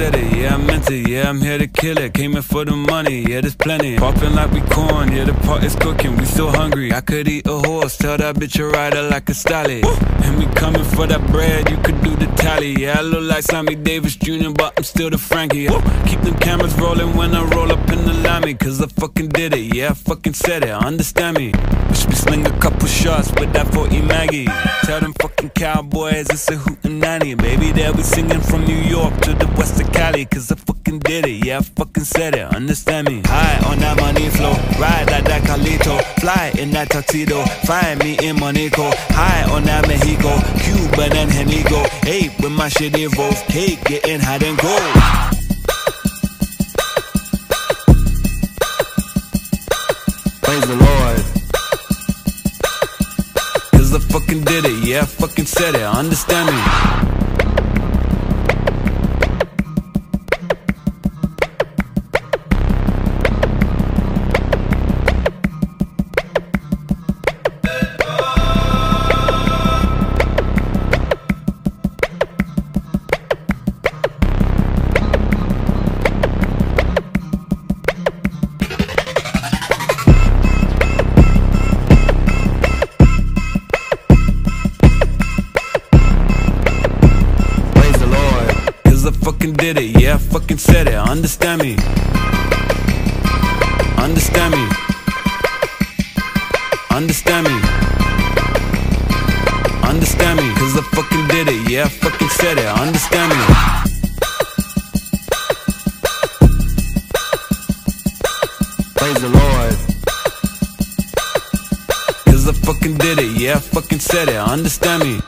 said it, yeah, I meant it, yeah, I'm here to kill it. Came in for the money, yeah, there's plenty. Popping like we corn, yeah, the pot is cooking, we still hungry. I could eat a horse, tell that bitch a rider like a stallion. And we coming for that bread, you could do the tally. Yeah, I look like Sammy Davis Jr., but I'm still the Frankie. Keep them cameras rolling when I roll up in the lammy, cause I fucking did it, yeah, I fucking said it, understand me. Wish we sling a couple shots with that 40 Maggie. Tell them fucking cowboys it's a hootenanny. Baby, they'll be singing from New York to the west of Cali, cause I fucking did it, yeah, I fucking said it, understand me. High on that money flow, ride like that Carlito, fly in that tuxedo, find me in Monaco, high on that Mexico, Cuban and Henigo, hey, with my shit evolve, cake getting hot and cold. Cause I fucking did it, yeah, I fucking said it, understand me. Fucking did it, yeah, I fucking said it, understand me. Understand me. Understand me. Understand me, cause I fucking did it, yeah, I fucking said it, understand me. Praise the Lord. Cause I fucking did it, yeah, I fucking said it, understand me.